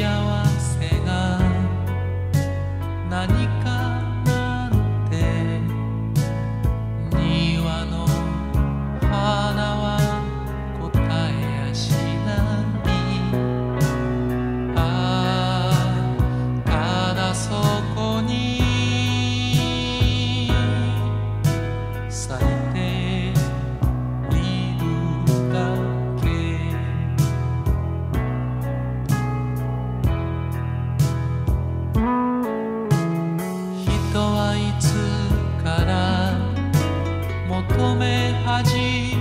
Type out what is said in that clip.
せが何かなんて。庭の花は答えやしない。ああただそこに。 범해하지.